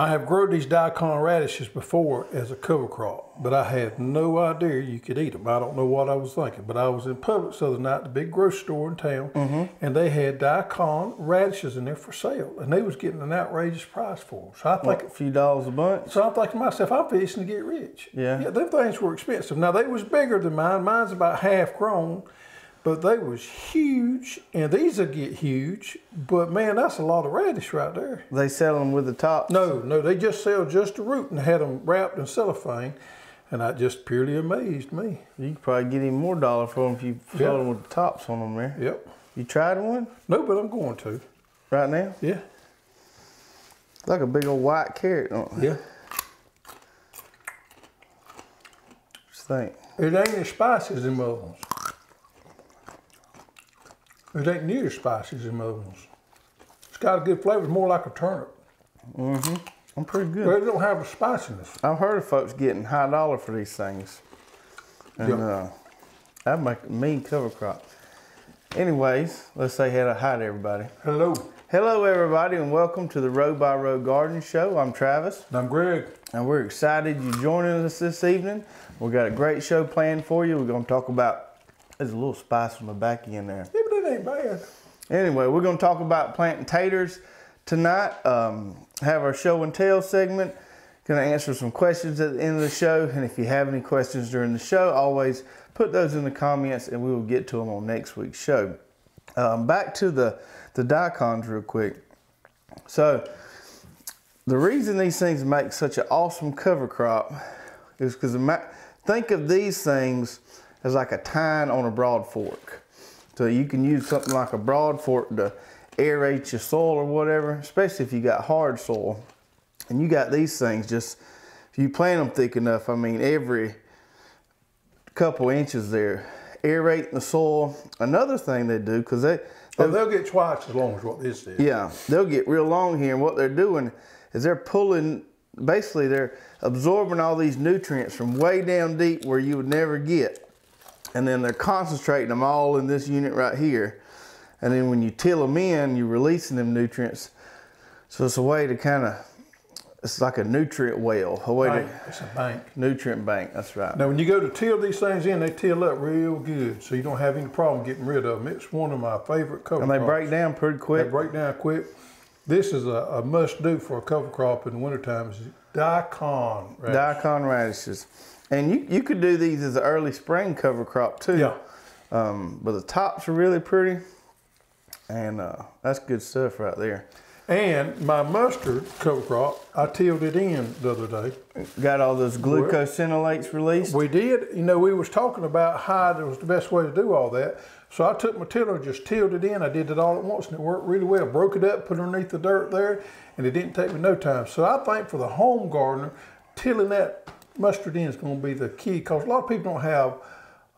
I have grown these daikon radishes before as a cover crop, but I had no idea you could eat them. I don't know what I was thinking, but I was in Publix the other night, the big grocery store in town, mm-hmm. and they had daikon radishes in there for sale, and they was getting an outrageous price for them. So I think, A few dollars a bunch. so I'm thinking to myself, I'm fishing to get rich. Yeah. yeah, them things were expensive. Now they was bigger than mine. Mine's about half grown, but they was huge, and these will get huge. But man, that's a lot of radish right there. They sell them with the tops. No, no, they just sell just the root and had them wrapped in cellophane, and that just purely amazed me. You could probably get even more dollar for them if you sold them with the tops on them there. Yep. You tried one No, but I'm going to. right now? Yeah. Like a big old white carrot. Yeah. Just think. It ain't as spicy as them other ones. It ain't near as spicy as them other ones. It's got a good flavor. It's more like a turnip. Mm-hmm. I'm pretty good. But it don't have the spiciness. I've heard of folks getting high dollar for these things. And Yeah. uh, that'd make a mean cover crop. Anyways, let's say hello, hi to everybody. Hello. Hello, everybody, and welcome to the Row by Row Garden Show. I'm Travis, I'm Greg. and we're excited you're joining us this evening. We've got a great show planned for you. We're going to talk about, there's a little spice on the back end there. Ain't bad. Anyway, we're going to talk about planting taters tonight. Um, have our show and tell segment. Going to answer some questions at the end of the show. And if you have any questions during the show, always put those in the comments and we will get to them on next week's show. Um, back to the, the daikons real quick. So, the reason these things make such an awesome cover crop is because think of these things as like a tine on a broad fork. So you can use something like a broad fork to aerate your soil or whatever, especially if you got hard soil. And you got these things just, if you plant them thick enough, I mean, every couple inches there, aerating the soil. Another thing they do, because they, Oh, they'll get twice as long as what this is. yeah, they'll get real long here, and what they're doing is they're pulling, basically, they're absorbing all these nutrients from way down deep where you would never get, and then they're concentrating them all in this unit right here. And then when you till them in, you're releasing them nutrients. So it's a way to kind of, it's like a nutrient well, a way Bank. to It's a bank. nutrient bank. That's right. Now, when you go to till these things in, they till up real good, so you don't have any problem getting rid of them. It's one of my favorite cover And they crops. break down pretty They quick. break down quick. This is a, a must do for a cover crop in the wintertime. Is daikon. radish. Daikon radishes. And you, you could do these as an early spring cover crop too. Yeah. Um, but the tops are really pretty. And uh, that's good stuff right there. And my mustard cover crop, I tilled it in the other day. Got all those glucosinolates released. We did, you know, we was talking about how it was the best way to do all that. So I took my tiller and just tilled it in. I did it all at once and it worked really well. Broke it up, put it underneath the dirt there, and it didn't take me no time. So I think for the home gardener, tilling that mustard in is going to be the key because a lot of people don't have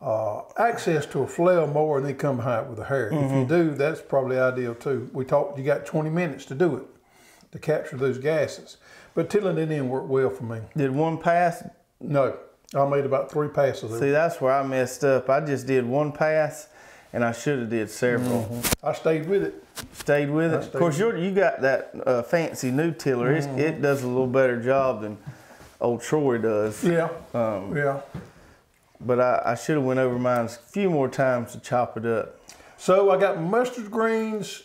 uh, access to a flail mower and they come behind it with a hair. If you do, that's probably ideal too. We talked, you got 20 minutes to do it to capture those gases. But tilling it in worked well for me. Did one pass. No, I made about three passes. See, that's where I messed up. I just did one pass and I should have did several. I stayed with it. Stayed with it. Of course, you're, you got that uh, fancy new tiller. It's, it does a little better job than old Troy does. Yeah. Um, yeah. But I, I should have went over mine a few more times to chop it up. So I got mustard greens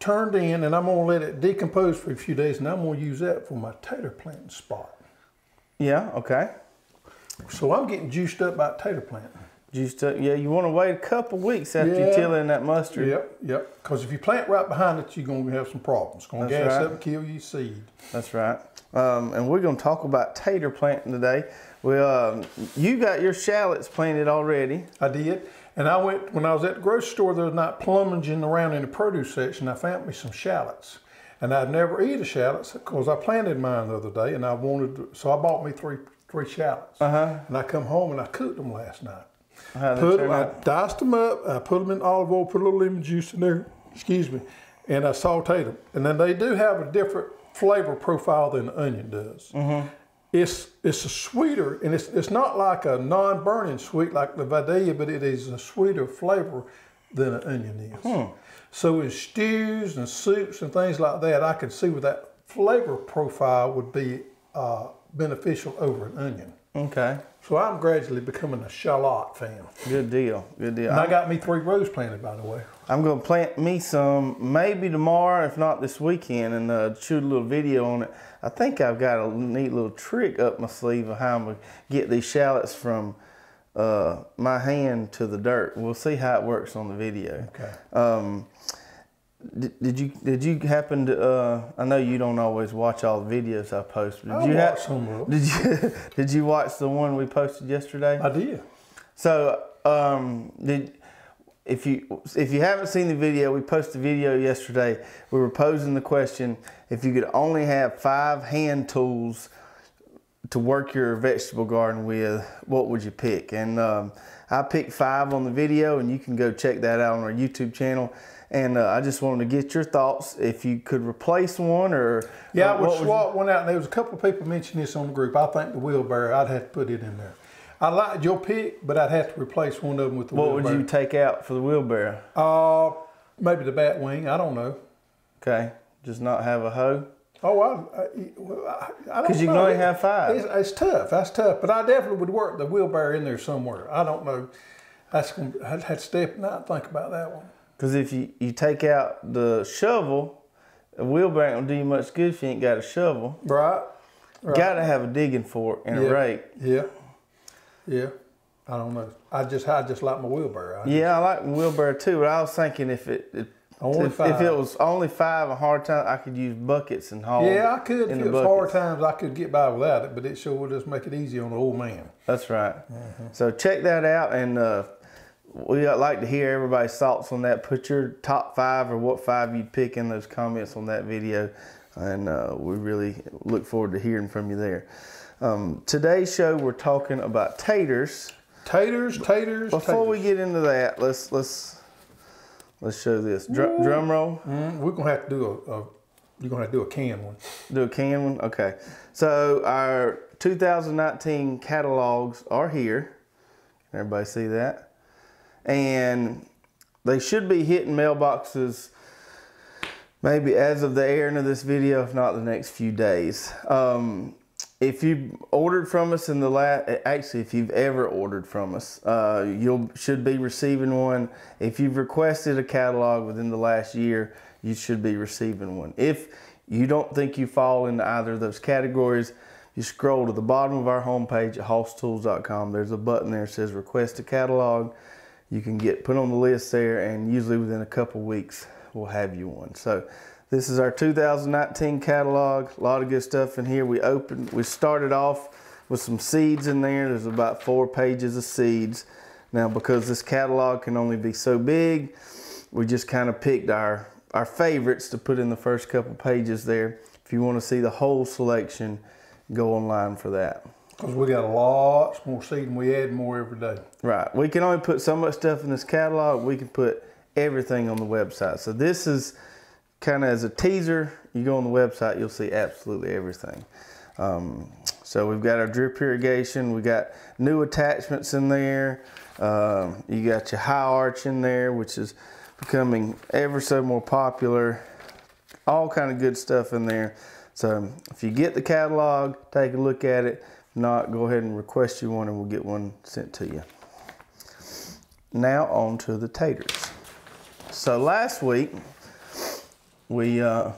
turned in, and I'm gonna let it decompose for a few days, and I'm gonna use that for my tater planting spot. Yeah, okay. So I'm getting juiced up about tater planting. Up. Yeah, you want to wait a couple weeks after you till in that mustard. Yep, yep. Because if you plant right behind it, you're gonna have some problems. It's gonna That's gas right. up and kill your seed. That's right. Um, and we're going to talk about tater planting today. Well, um, you got your shallots planted already. I did. And I went, when I was at the grocery store the other night plumaging around in the produce section, I found me some shallots. And I'd never eat a shallots because I planted mine the other day and I wanted, to, so I bought me three three shallots. Uh-huh. And I come home and I cooked them last night. Put I out? diced them up, I put them in olive oil, put a little lemon juice in there, excuse me, and I sauteed them. And then they do have a different flavor profile than the onion does. Mm-hmm. It's it's a sweeter, and it's it's not like a non-burning sweet like the Vidalia, but it is a sweeter flavor than an onion is. Hmm. So in stews and soups and things like that, I can see where that flavor profile would be uh, beneficial over an onion. Okay. So I'm gradually becoming a shallot fan. Good deal. Good deal. And I got me three rows planted, by the way. I'm gonna plant me some maybe tomorrow, if not this weekend, and uh, shoot a little video on it. I think I've got a neat little trick up my sleeve of how I'm gonna get these shallots from uh, my hand to the dirt. We'll see how it works on the video. Okay. Um, did, did you did you happen to? Uh, I know you don't always watch all the videos I post. Did I you watch some of them. Did you did you watch the one we posted yesterday? I did. So, um, did if you if you haven't seen the video, we posted a video yesterday. We were posing the question: if you could only have five hand tools to work your vegetable garden with, what would you pick? And um, I picked five on the video, and you can go check that out on our YouTube channel. And uh, I just wanted to get your thoughts if you could replace one or Yeah, or I would what swap one out. And there was a couple of people mentioned this on the group. I think the wheelbarrow, I'd have to put it in there. I liked your pick, but I'd have to replace one of them with the what would you take out for the wheelbarrow? Uh, maybe the bat wing. I don't know. Okay, just not have a hoe. Oh, I, I, I, Because you can only have five. It's, it's tough. That's tough. But I definitely would work the wheelbarrow in there somewhere. I don't know. That's gonna, I'd have to step and not think about that one. Because if you, you take out the shovel, a wheelbarrow ain't gonna do you much good if you ain't got a shovel. Right? Right. Got to have a digging fork and Yeah. a rake. Yeah. Yeah. I don't know. I just I just like my wheelbarrow. I Yeah, I like the wheelbarrow too, but I was thinking if it, if, Only if, if it was only five a hard time, I could use buckets and haul. Yeah, I could. If it was hard times, I could get by without it, but it sure would just make it easy on the old man. That's right. So check that out, and uh, we like to hear everybody's thoughts on that. Put your top five or what five you'd pick in those comments on that video, and uh, we really look forward to hearing from you there. Um, today's show, we're talking about taters. Taters, taters, Before we get into that, let's let's let's show this Dr- drum roll. Mm, we're gonna have to do a, a you're gonna have to do a can one. Do a can one? Okay. So our 2019 catalogs are here. Everybody see that? And they should be hitting mailboxes maybe as of the airing of this video, if not the next few days. Um, if you ordered from us in the last, actually, if you've ever ordered from us, uh, you should be receiving one. If you've requested a catalog within the last year, you should be receiving one. If you don't think you fall into either of those categories, you scroll to the bottom of our homepage at hosstools.com. There's a button there that says request a catalog. You can get put on the list there, and usually within a couple weeks, we'll have you one. So this is our 2019 catalog. A lot of good stuff in here. We opened, we started off with some seeds in there. There's about four pages of seeds. Now, because this catalog can only be so big, we just kind of picked our, our favorites to put in the first couple pages there. If you want to see the whole selection, go online for that. Because we got lots more seed and we add more every day. Right. We can only put so much stuff in this catalog. We can put everything on the website. So this is kind of as a teaser. You go on the website, you'll see absolutely everything. Um, so we've got our drip irrigation. We got new attachments in there. Um, you got your high arch in there, which is becoming ever so more popular. All kind of good stuff in there. So if you get the catalog, take a look at it. Not, go ahead and request you one and we'll get one sent to you. Now on to the taters. So last week we uh,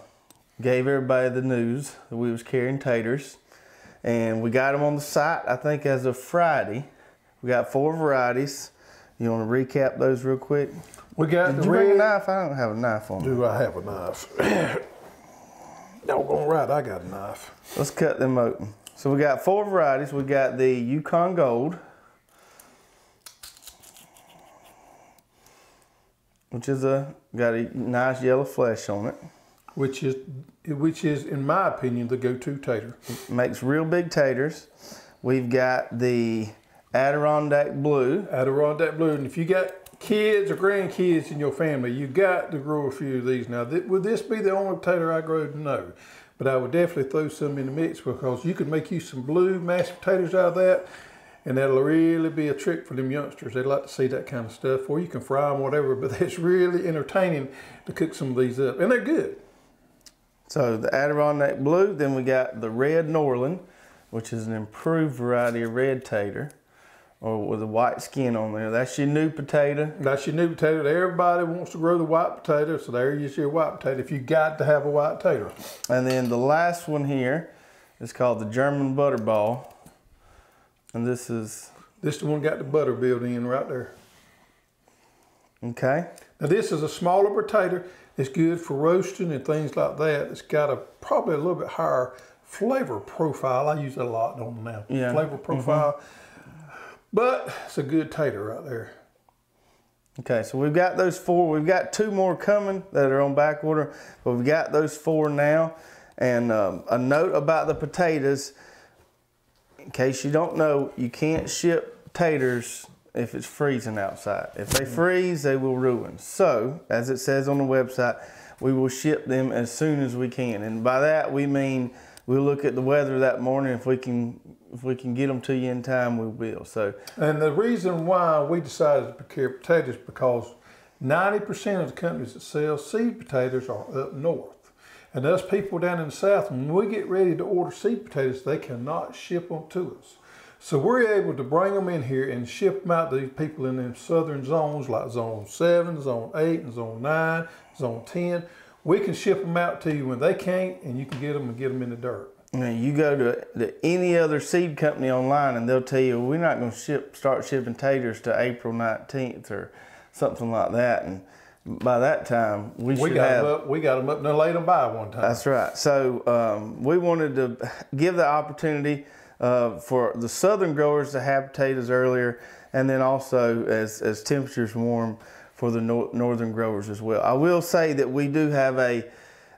gave everybody the news that we was carrying taters, and we got them on the site. I think as of Friday, we got four varieties. You want to recap those real quick? We got Did the you bring a knife? I don't have a knife on me. Do I have a knife? Doggone right, I got a knife. Let's cut them open. So we got four varieties. We got the Yukon Gold, which is a got a nice yellow flesh on it. Which is, which is, in my opinion, the go-to tater. Makes real big taters. We've got the Adirondack Blue. Adirondack blue, and if you got kids or grandkids in your family, you got to grow a few of these. Now, th- would this be the only tater I grow? No, but I would definitely throw some in the mix because you could make you some blue mashed potatoes out of that, and that'll really be a trick for them youngsters. They'd like to see that kind of stuff, or you can fry them, whatever. But it's really entertaining to cook some of these up, and they're good. So the Adirondack Blue, then we got the Red Norland, which is an improved variety of red tater, or with a white skin on there. That's your new potato. That's your new potato. Everybody wants to grow the white potato, so there is your white potato. If you got to have a white tater. And then the last one here is called the German Butterball. And this is, This the one got the butter built in right there. okay, Now this is a smaller potato. It's good for roasting and things like that. It's got a probably a little bit higher flavor profile. I use that a lot on now. Yeah. Flavor mm-hmm. profile. But it's a good tater right there. Okay, so we've got those four. We've got two more coming that are on back order, but we've got those four now. And um, a note about the potatoes, in case you don't know, you can't ship taters if it's freezing outside. If they freeze, they will ruin. So, as it says on the website, we will ship them as soon as we can. And by that, we mean we'll look at the weather that morning. If we can, if we can get them to you in time, we will. So, And the reason why we decided to procure potatoes because 90% of the companies that sell seed potatoes are up north. And us people down in the south, when we get ready to order seed potatoes, they cannot ship them to us. So we're able to bring them in here and ship them out to these people in them southern zones like zone 7, zone 8, and zone 9, zone 10. We can ship them out to you when they can't, and you can get them and get them in the dirt. You, you go to, to any other seed company online and they'll tell you we're not going to ship start shipping taters to April 19th or something like that. And by that time, we, We should got have. them up. We got them up and laid them by one time. That's right. So um, we wanted to give the opportunity uh, for the southern growers to have potatoes earlier, and then also as as temperatures warm for the nor- northern growers as well. I will say that we do have a,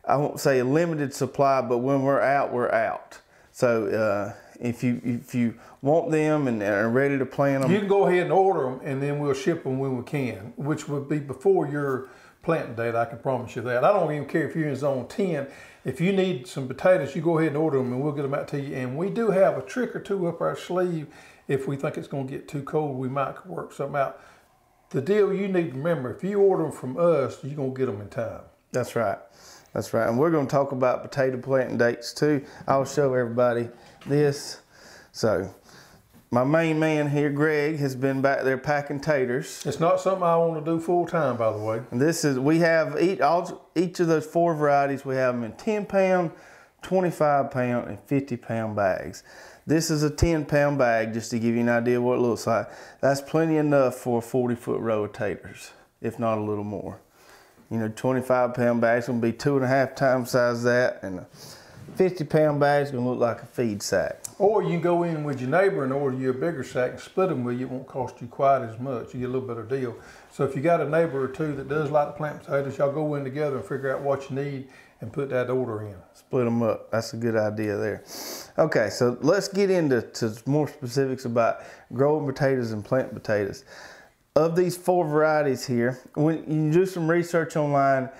I won't say a limited supply, but when we're out, we're out. So uh, if you if you want them and are ready to plant them, You can go ahead and order them, and then we'll ship them when we can, which would be before your planting date. I can promise you that. I don't even care if you're in zone 10. If you need some potatoes, you go ahead and order them, and we'll get them out to you. And we do have a trick or two up our sleeve. If we think it's going to get too cold, we might work something out. The deal you need to remember: if you order them from us, you're going to get them in time. That's right. That's right. And we're going to talk about potato planting dates too. I'll show everybody this. So, my main man here, Greg, has been back there packing taters. It's not something I want to do full time, by the way. And this is we have each all, each of those four varieties. We have them in 10 pound, 25 pound, and 50 pound bags. This is a 10 pound bag, just to give you an idea what it looks like. That's plenty enough for a 40 foot row of taters, if not a little more. You know, 25 pound bag's gonna be two and a half times size that, and a 50 pound bag's gonna look like a feed sack. Or you can go in with your neighbor and order you a bigger sack and split them with you. It won't cost you quite as much. You get a little better deal. So if you got a neighbor or two that does like to plant potatoes, y'all go in together and figure out what you need and put that order in. Split them up. That's a good idea there. Okay, so let's get into to more specifics about growing potatoes and planting potatoes. Of these four varieties here, when you do some research online,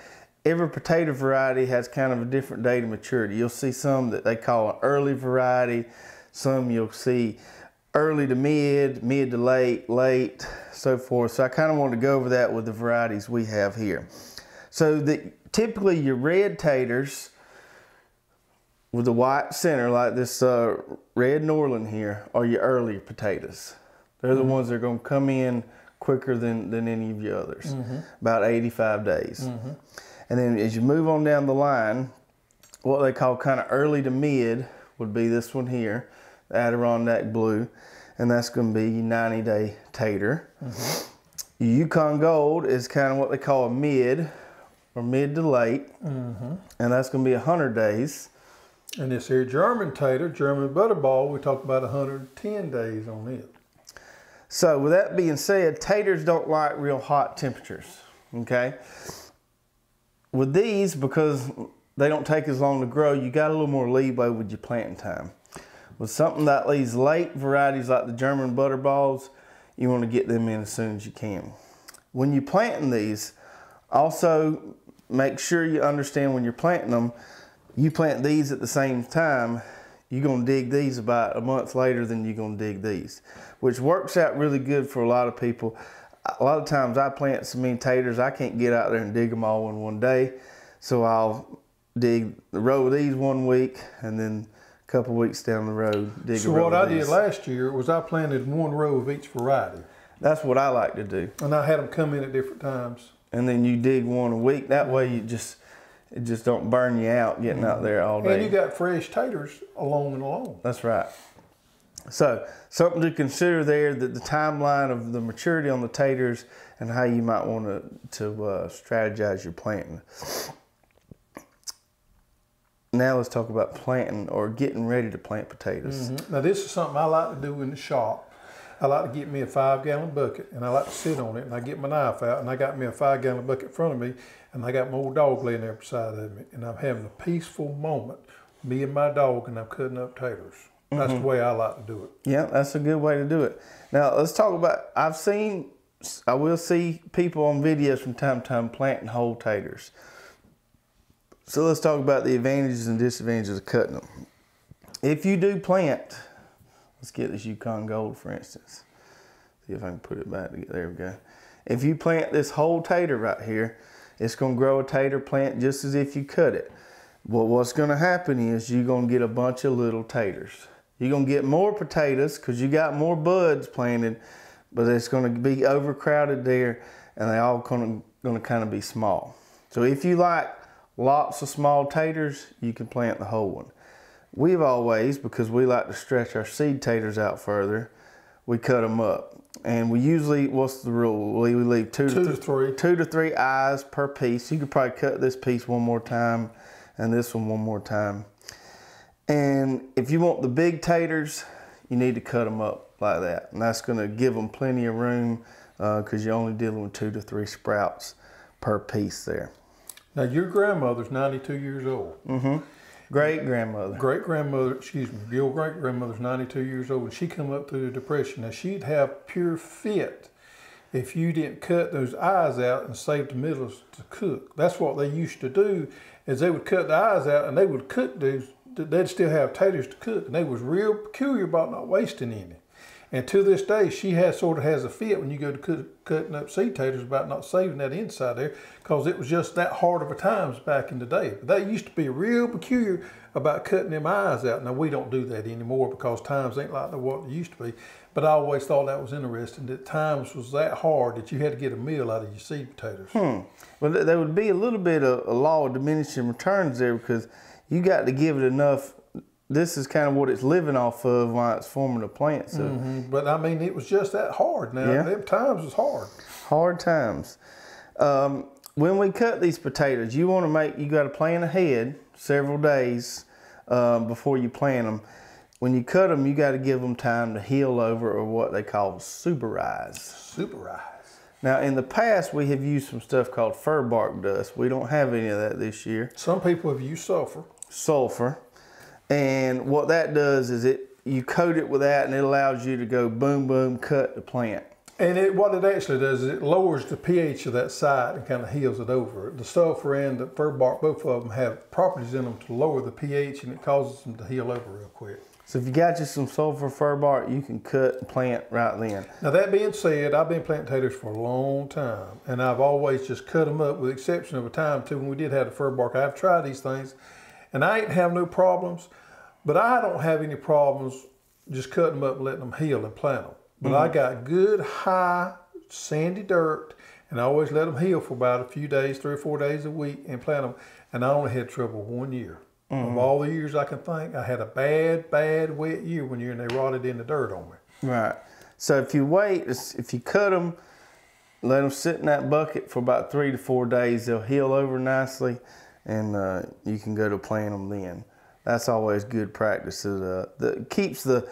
every potato variety has kind of a different date of maturity. You'll see some that they call an early variety, some you'll see early to mid, mid to late, late, so forth. So I kind of want to go over that with the varieties we have here. So the typically your red taters with the white center, like this uh, red Norland here, are your early potatoes. They're the ones that are going to come in quicker than, than any of your others, mm-hmm. about 85 days. Mm-hmm. And then as you move on down the line, what they call kind of early to mid would be this one here, the Adirondack Blue, and that's going to be 90 day tater. Mm-hmm. Your Yukon Gold is kind of what they call a mid or mid to late, and that's going to be 100 days. And this here German tater, German butterball, we talk about 110 days on it. So, with that being said, taters don't like real hot temperatures. Okay. With these, because they don't take as long to grow, you got a little more leeway with your planting time. With something that these late varieties like the German butterballs, you want to get them in as soon as you can. When you're planting these, also make sure you understand when you're planting them, you plant these at the same time, you're gonna dig these about a month later than you're gonna dig these, which works out really good for a lot of people. A lot of times I plant so many taters, I can't get out there and dig them all in one day. So I'll dig the row of these one week, and then a couple weeks down the road dig So what I did last year was I planted one row of each variety, That's what I like to do. and I had them come in at different times. And then you dig one a week. That way you just it just don't burn you out getting out there all day. And you got fresh taters along and along. That's right. So something to consider there that the timeline of the maturity on the taters and how you might want to to uh, strategize your planting. Now let's talk about planting or getting ready to plant potatoes. Now this is something I like to do in the shop. I like to get me a five gallon bucket and I like to sit on it and I get my knife out and I got me a five gallon bucket in front of me and I got my old dog laying there beside of me and I'm having a peaceful moment, me and my dog and I'm cutting up taters. That's the mm-hmm. way I like to do it. Yeah, that's a good way to do it. Now let's talk about. I've seen, I will see people on videos from time to time planting whole taters. So let's talk about the advantages and disadvantages of cutting them. If you do plant, let's get this Yukon Gold for instance. See if I can put it back. together. There we go. If you plant this whole tater right here, it's going to grow a tater plant just as if you cut it. Well, what's going to happen is you're going to get a bunch of little taters. You're going to get more potatoes because you got more buds planted, but it's going to be overcrowded there and they all going to, going to kind of be small. So if you like lots of small taters, you can plant the whole one. We've always, because we like to stretch our seed taters out further, we cut them up. And we usually, what's the rule? We, we leave two, Two to, to three. two to three eyes per piece. You could probably cut this piece one more time and this one one more time. And if you want the big taters, you need to cut them up like that. And that's going to give them plenty of room uh, because you're only dealing with two to three sprouts per piece there. Now your grandmother's 92 years old. Mm-hmm. Great grandmother. Great grandmother, excuse me, your great grandmother's 92 years old, and she come up through the depression. Now she'd have pure fit if you didn't cut those eyes out and save the middles to cook. That's what they used to do, is they would cut the eyes out and they would cook those. They'd still have taters to cook, and they was real peculiar about not wasting any. And to this day, she has sort of has a fit when you go to cut, cutting up seed taters about not saving that inside there, because it was just that hard of a times back in the day. But that used to be real peculiar about cutting them eyes out. Now we don't do that anymore because times ain't like what they used to be. But I always thought that was interesting that times was that hard that you had to get a meal out of your seed potatoes. Hmm. Well, there would be a little bit of a law of diminishing returns there because you got to give it enough. This is kind of what it's living off of while it's forming a plant. So Mhm. But I mean, it was just that hard. Now Yeah. them times was hard. hard times. Um, when we cut these potatoes, you want to make you got to plan ahead several days um, before you plant them. When you cut them, you got to give them time to heal over, or what they call suberize. Super eyes. Now, in the past, we have used some stuff called fir bark dust. We don't have any of that this year. Some people have used sulfur. Sulfur, and what that does is it you coat it with that, and it allows you to go boom boom cut the plant. And it, what it actually does is it lowers the pH of that site and kind of heals it over. The sulfur and the fir bark, both of them have properties in them to lower the pH and it causes them to heal over real quick. So if you got you some sulfur fir bark, you can cut and plant right then. Now that being said, I've been planting taters for a long time, and I've always just cut them up, with the exception of a time too when we did have the fir bark. I've tried these things, and I ain't have no problems, but I don't have any problems just cutting them up and letting them heal and plant them. But I got good high sandy dirt, and I always let them heal for about a few days, three or four days a week, and plant them. And I only had trouble one year. Of all the years I can think, I had a bad, bad wet year one year, and they rotted in the dirt on me. Right. So if you wait, if you cut them, let them sit in that bucket for about three to four days, they'll heal over nicely, and uh, you can go to plant them then. That's always good practice. It uh, the, keeps the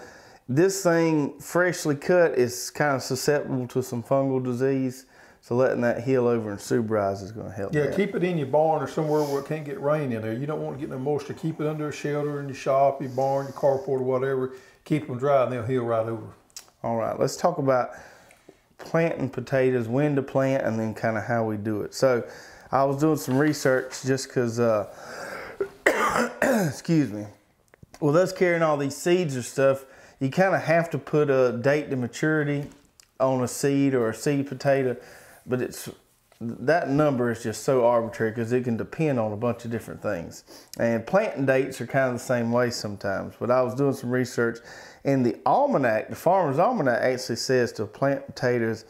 this thing freshly cut is kind of susceptible to some fungal disease, so letting that heal over and suberize is going to help. Yeah, that. keep it in your barn or somewhere where it can't get rain in there. You don't want to get no moisture. Keep it under a shelter in your shop, your barn, your carport, or whatever. Keep them dry and they'll heal right over. All right, let's talk about planting potatoes, when to plant, and then kind of how we do it. So, I was doing some research just because, uh, excuse me, with us carrying all these seeds or stuff, you kind of have to put a date to maturity on a seed or a seed potato, but it's that number is just so arbitrary because it can depend on a bunch of different things. And planting dates are kind of the same way sometimes. But I was doing some research, and the almanac, the farmer's almanac, actually says to plant potatoes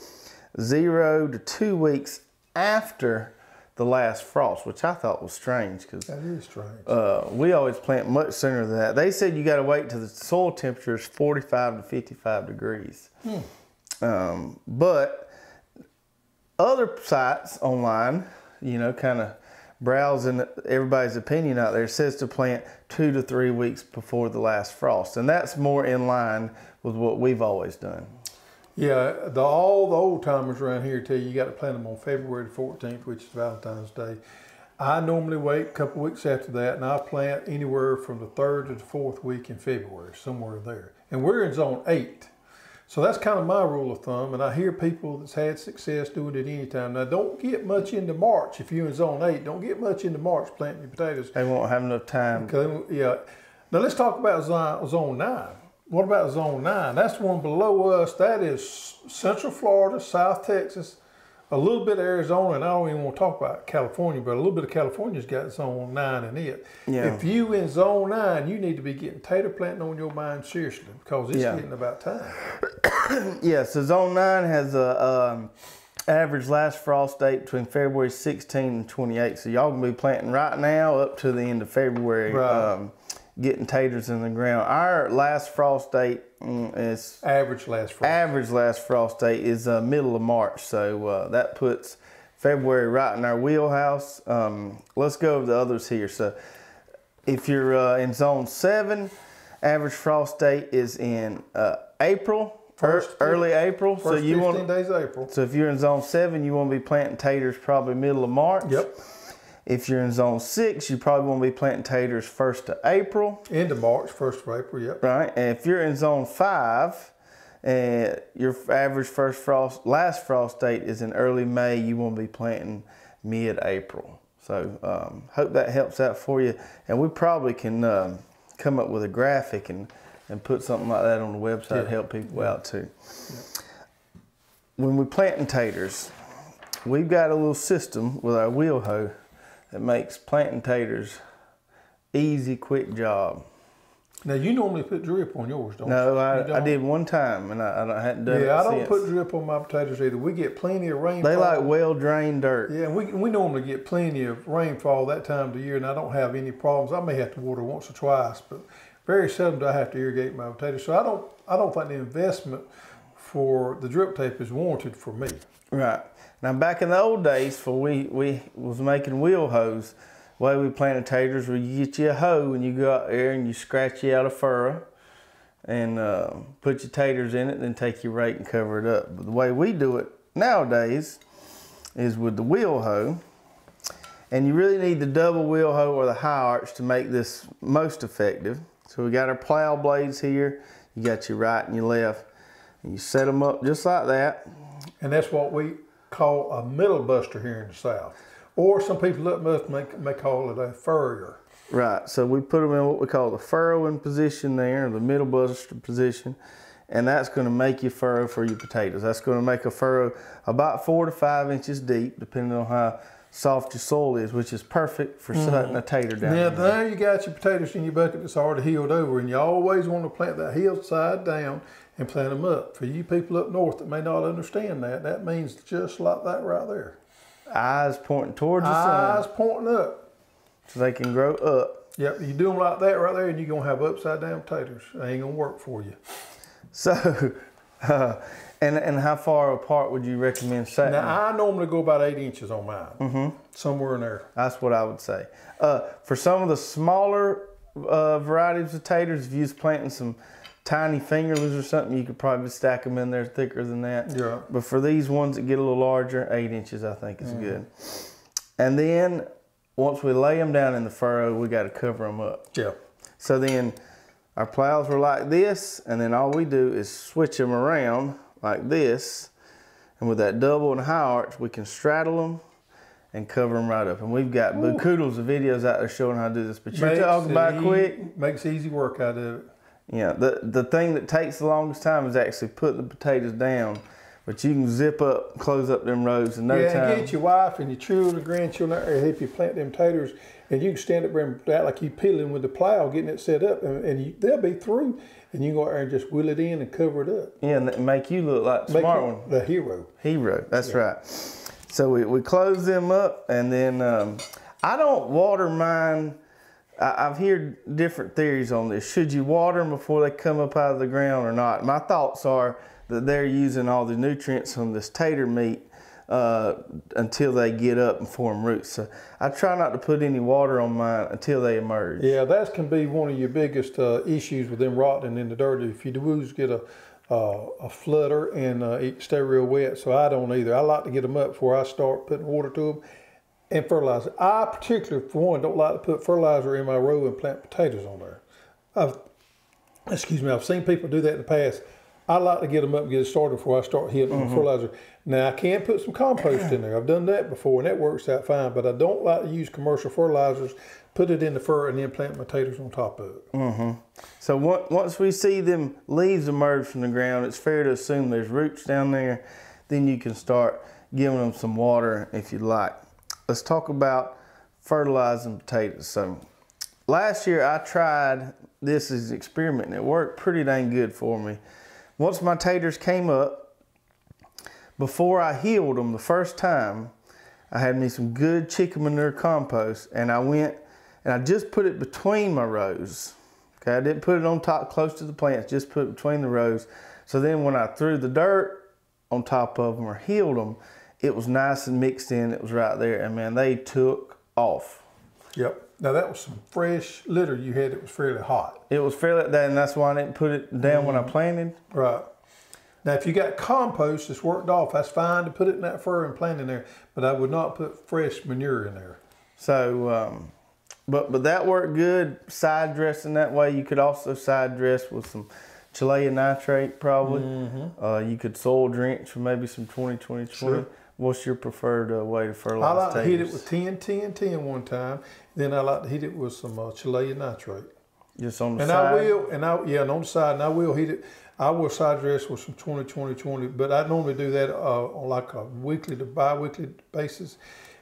zero to two weeks after the last frost, which I thought was strange because That is strange. uh, we always plant much sooner than that. They said you got to wait till the soil temperature is 45 to 55 degrees. Um, but other sites online, you know, kind of browsing everybody's opinion out there, says to plant two to three weeks before the last frost. And that's more in line with what we've always done. Yeah, the, all the old timers around here tell you you got to plant them on February the 14th, which is Valentine's Day. I normally wait a couple weeks after that, and I plant anywhere from the third to the fourth week in February, somewhere there. And we're in zone eight. So that's kind of my rule of thumb, and I hear people that's had success doing it anytime. Now, don't get much into March if you're in zone eight. Don't get much into March planting your potatoes. They won't have enough time. Okay, yeah. Now let's talk about zone, zone nine. What about zone nine? That's the one below us. That is Central Florida, South Texas, a little bit of Arizona, and I don't even want to talk about California, but a little bit of California's got zone nine in it. Yeah. If you in zone nine, you need to be getting tater planting on your mind seriously because it's Yeah. getting about time. Yeah, so zone nine has a um, average last frost date between February 16 and 28. So y'all can be planting right now up to the end of February, Right. um, getting taters in the ground. Our last frost date mm, is Average last frost. average last frost date is uh, middle of March. So uh, that puts February right in our wheelhouse. Um, let's go over the others here. So if you're uh, in zone seven, average frost date is in uh, April, er- First- early April. so you 15 want days April. so if you're in zone seven, you want to be planting taters probably middle of March. Yep. If you're in zone six, you probably want to be planting taters first of April, End of March, first of April. Yep. right? And if you're in zone five, and your average first frost, last frost date is in early May, you want to be planting mid-April. So um, hope that helps out for you. And we probably can um, come up with a graphic and, and put something like that on the website to help people out too. When we're planting taters, we've got a little system with our wheel hoe that makes planting taters easy, quick job. Now you normally put drip on yours, don't No, you? I, I did one time and I, I hadn't done it Yeah, I don't since. put drip on my potatoes either. We get plenty of rainfall. they like well drained dirt. Yeah, we, we normally get plenty of rainfall that time of the year, and I don't have any problems. I may have to water once or twice, but very seldom do I have to irrigate my potatoes. So I don't I don't think the investment for the drip tape is warranted for me. Right. Now back in the old days, for we, we was making wheel hoes, the way we planted taters was you get you a hoe and you go out there and you scratch you out a furrow and uh, put your taters in it, and then take your rake and cover it up. But the way we do it nowadays is with the wheel hoe. And you really need the double wheel hoe or the high arch to make this most effective. So we got our plow blades here. You got your right and your left. You set them up just like that. And that's what we call a middle buster here in the South. Or some people up north may, may call it a furrier. Right. So we put them in what we call the furrowing position there, the middle buster position, and that's going to make you furrow for your potatoes. That's going to make a furrow about four to five inches deep, depending on how soft your soil is, which is perfect for mm-hmm. setting a tater down. Now there you got your potatoes in your bucket that's already healed over, and you always want to plant that healed side down and plant them up. For you people up north that may not understand that, that means just like that right there. Eyes pointing towards the Eyes sun, pointing up. so they can grow up. Yep, you do them like that right there, and you're gonna have upside down potatoes. They ain't gonna work for you. So, uh, and and how far apart would you recommend setting? Now I normally go about eight inches on mine, mm-hmm. somewhere in there. That's what I would say. Uh, for some of the smaller uh, varieties of taters, if you was planting some tiny fingerlings or something, you could probably stack them in there thicker than that. Yeah. But for these ones that get a little larger, eight inches I think is mm. good. And then once we lay them down in the furrow, we got to cover them up. Yeah. So then our plows were like this, and then all we do is switch them around like this. And with that double and high arch, we can straddle them and cover them right up. And we've got bukudos of videos out there showing how to do this. But you're talking about quick. Makes easy work out of it. Yeah, the, the thing that takes the longest time is actually putting the potatoes down But you can zip up, close up them rows in no yeah, time. and get your wife and your children, grandchildren out there help you plant them taters, and you can stand up there and act like you peeling with the plow, getting it set up, and, and you, they'll be through, and you go out there and just wheel it in and cover it up. yeah, and make you look like the Make smart one. the hero. Hero. That's right. So we, we close them up, and then um, I don't water mine. I, I've heard different theories on this. Should you water them before they come up out of the ground or not? My thoughts are that they're using all the nutrients from this tater meat uh, until they get up and form roots. So I try not to put any water on mine until they emerge. Yeah, that can be one of your biggest uh, issues with them rotting in the dirt. If you do get a uh, a flutter and uh, stay real wet, so I don't either. I like to get them up before I start putting water to them and fertilizer. I particularly, for one, don't like to put fertilizer in my row and plant potatoes on there. I've, excuse me, I've seen people do that in the past. I like to get them up and get it started before I start hitting with fertilizer. Now I can put some compost in there. I've done that before and that works out fine. But I don't like to use commercial fertilizers. Put it in the fur and then plant potatoes on top of it. Mm-hmm. So once we see them leaves emerge from the ground, it's fair to assume there's roots down there. Then you can start giving them some water if you like. Let's talk about fertilizing potatoes. So last year I tried this as an experiment and it worked pretty dang good for me. Once my taters came up, before I hilled them the first time, I had me some good chicken manure compost and I went and I just put it between my rows. Okay, I didn't put it on top close to the plants, just put it between the rows. So then when I threw the dirt on top of them or hilled them, it was nice and mixed in. It was right there. And man, they took off. Yep. Now that was some fresh litter you had It was fairly hot. It was fairly, and that's why I didn't put it down when I planted. Right. Now, if you got compost that's worked off, that's fine to put it in that fur and plant in there. But I would not put fresh manure in there. So, um, but but that worked good. Side dressing that way. You could also side dress with some Chilean nitrate, probably. Uh, you could soil drench for maybe some 20 20 20. Sure. What's your preferred uh, way to fertilize? I like to hit it with 10, 10, 10 one time. Then I like to hit it with some uh, Chilean nitrate. Just on the And side. And I will, and I yeah, and on the side, and I will heat it. I will side dress with some 20, 20, 20, but I normally do that uh, on like a weekly to bi-weekly basis.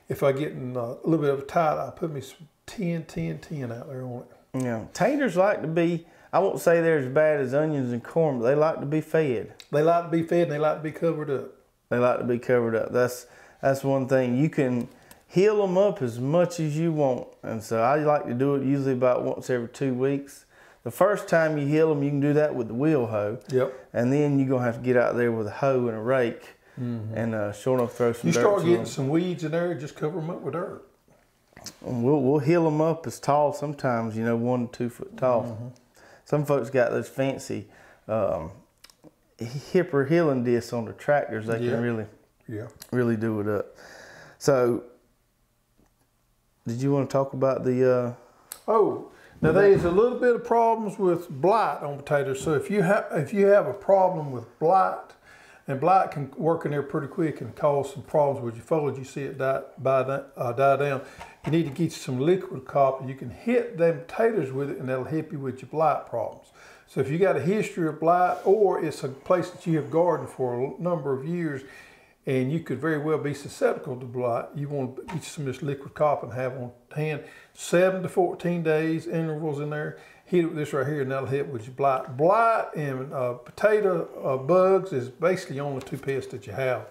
If I get in uh, a little bit of a tight, I put me some 10, 10, 10 out there on it. Yeah, taters like to be. I won't say they're as bad as onions and corn, but they like to be fed. They like to be fed and they like to be covered up. They like to be covered up. That's that's one thing you can hill them up as much as you want, and so I like to do it usually about once every two weeks. The first time you hill them, you can do that with the wheel hoe, Yep. and then you're gonna have to get out there with a hoe and a rake, and uh, sure enough throw some You start getting 'em. some weeds in there, just cover them up with dirt. And We'll we'll hill them up as tall sometimes, you know, one to two foot tall. Some folks got those fancy um, hipper hilling discs on the tractors. They Yeah. can really Yeah. really do it up. So, did you want to talk about the? Uh, Oh, now there's a little bit of problems with blight on potatoes. So if you have if you have a problem with blight, and blight can work in there pretty quick and cause some problems with your foliage. You see it die, by, that- uh, die down. You need to get some liquid copper. You can hit them potatoes with it, and that'll help you with your blight problems. So if you got a history of blight, or it's a place that you have gardened for a number of years, and you could very well be susceptible to blight. You want to get some of this liquid copper and have on hand seven to 14 days intervals in there. Hit it with this right here, and that'll help with your blight. Blight and uh, potato uh, bugs is basically the only two pests that you have.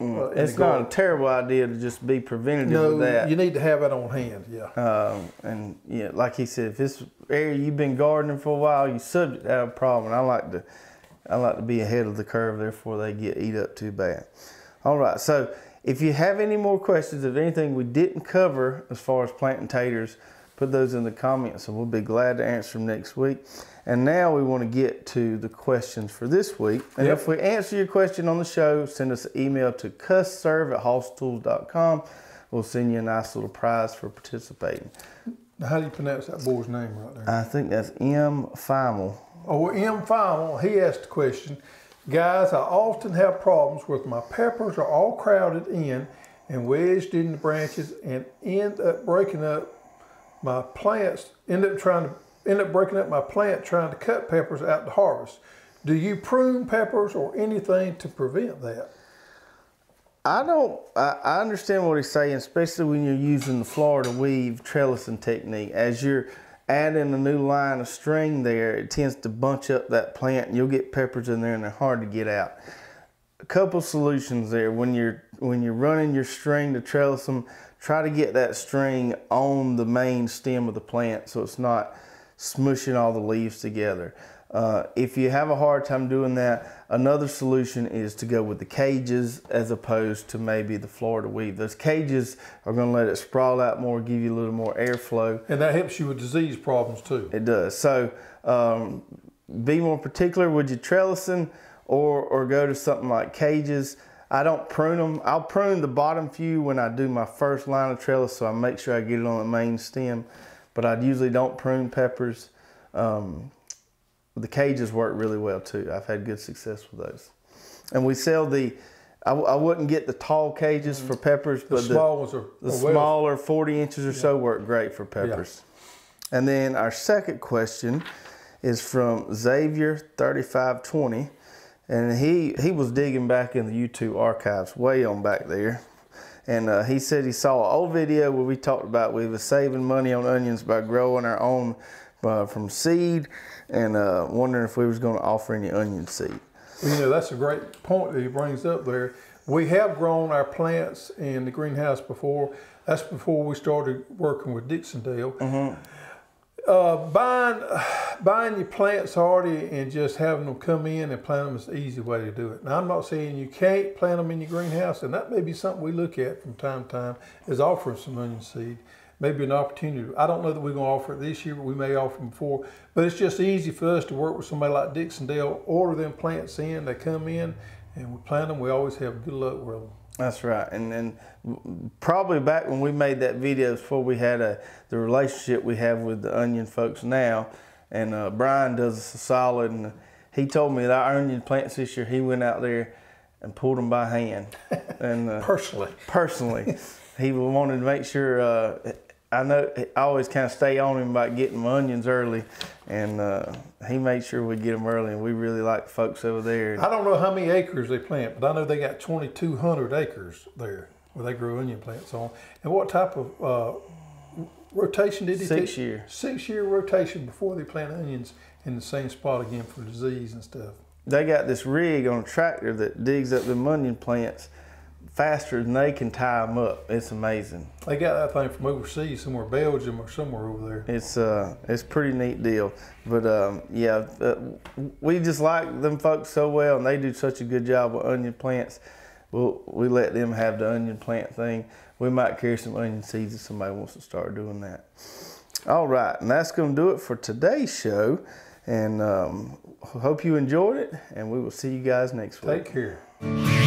Uh, it's not a terrible idea to just be preventative No, with that. you need to have it on hand. Yeah. Um, and yeah, like he said, if this area you've been gardening for a while, you subject to have a problem. I like to, I like to be ahead of the curve there before they get eat up too bad. All right, so if you have any more questions of anything we didn't cover as far as planting taters, put those in the comments, and we'll be glad to answer them next week. And now we want to get to the questions for this week. And Yep. if we answer your question on the show, send us an email to custserv at hosstools.com. We'll send you a nice little prize for participating. Now, how do you pronounce that boy's name right there? I think that's M. Feimel. Oh, M. Final, he asked the question, guys, I often have problems with my peppers are all crowded in and wedged in the branches and end up breaking up my plants, end up trying to end up breaking up my plant trying to cut peppers out to harvest. Do you prune peppers or anything to prevent that? I don't. I, I understand what he's saying, especially when you're using the Florida weave trellising technique. As you're adding a new line of string there, it tends to bunch up that plant, and you'll get peppers in there, and they're hard to get out. A couple solutions there. When you're when you're running your string to trellis them, try to get that string on the main stem of the plant, so it's not smushing all the leaves together. Uh, if you have a hard time doing that, another solution is to go with the cages as opposed to maybe the Florida weave. Those cages are going to let it sprawl out more, give you a little more airflow. And that helps you with disease problems too. It does. So um, be more particular with your trellising or, or go to something like cages. I don't prune them. I'll prune the bottom few when I do my first line of trellis so I make sure I get it on the main stem. But I usually don't prune peppers. Um, the cages work really well too. I've had good success with those. And we sell the, I, I wouldn't get the tall cages for peppers, The but small ones are, the are well- smaller 40 inches or so work great for peppers. Yeah. And then our second question is from Xavier 3520. And he, he was digging back in the YouTube archives way on back there. And uh, he said he saw an old video where we talked about we were saving money on onions by growing our own uh, from seed and uh, wondering if we was going to offer any onion seed. Well, you know, that's a great point that he brings up there. We have grown our plants in the greenhouse before. That's before we started working with Dixondale. Uh, buying, buying your plants already and just having them come in and plant them is the easy way to do it. Now, I'm not saying you can't plant them in your greenhouse, and that may be something we look at from time to time, is offering some onion seed. Maybe an opportunity. I don't know that we're going to offer it this year, but we may offer them before. But it's just easy for us to work with somebody like Dixondale, order them plants in, they come in, and we plant them. We always have good luck with them. That's right, and and probably back when we made that video before we had a the relationship we have with the onion folks now, and uh, Brian does us a solid, and he told me that our onion plants this year. He went out there and pulled them by hand, and uh, Personally, personally, he wanted to make sure. Uh, I know I always kind of stay on him about getting my onions early, and uh, he made sure we get them early, and we really like folks over there. I don't know how many acres they plant, but I know they got 2,200 acres there where they grow onion plants on. And what type of uh, rotation did he Six take? year. Six year rotation before they plant onions in the same spot again for disease and stuff. they got this rig on a tractor that digs up the onion plants faster than they can tie them up. It's amazing. They got that thing from overseas, somewhere Belgium or somewhere over there. It's uh, it's a pretty neat deal. But um, yeah, uh, we just like them folks so well, and they do such a good job with onion plants. We'll, we let them have the onion plant thing. We might carry some onion seeds if somebody wants to start doing that. All right, and that's going to do it for today's show. And um, hope you enjoyed it, and we will see you guys next week. Take care.